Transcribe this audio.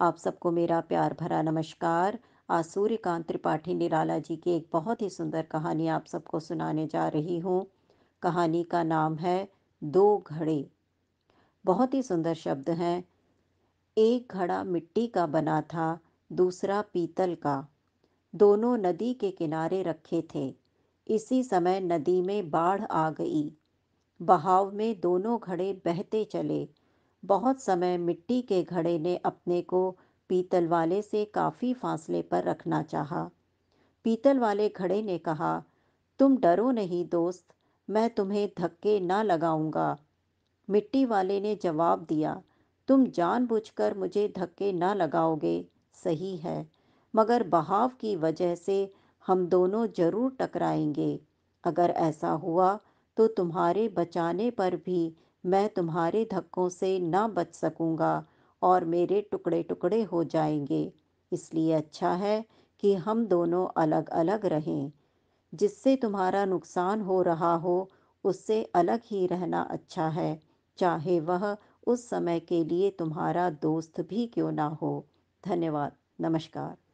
आप सबको मेरा प्यार भरा नमस्कार। आज सूर्यकांत त्रिपाठी निराला जी की एक बहुत ही सुंदर कहानी आप सबको सुनाने जा रही हूँ। कहानी का नाम है दो घड़े। बहुत ही सुंदर शब्द हैं। एक घड़ा मिट्टी का बना था, दूसरा पीतल का। दोनों नदी के किनारे रखे थे। इसी समय नदी में बाढ़ आ गई। बहाव में दोनों घड़े बहते चले। बहुत समय मिट्टी के घड़े ने अपने को पीतल वाले से काफ़ी फासले पर रखना चाहा। पीतल वाले घड़े ने कहा, तुम डरो नहीं दोस्त, मैं तुम्हें धक्के ना लगाऊँगा मिट्टी वाले ने जवाब दिया, तुम जानबूझकर मुझे धक्के ना लगाओगे, सही है, मगर बहाव की वजह से हम दोनों ज़रूर टकराएँगे अगर ऐसा हुआ तो तुम्हारे बचाने पर भी मैं तुम्हारे धक्कों से ना बच सकूँगा और मेरे टुकड़े टुकड़े हो जाएँगे। इसलिए अच्छा है कि हम दोनों अलग अलग रहें। जिससे तुम्हारा नुकसान हो रहा हो, उससे अलग ही रहना अच्छा है। चाहे वह उस समय के लिए तुम्हारा दोस्त भी क्यों ना हो। धन्यवाद। नमस्कार।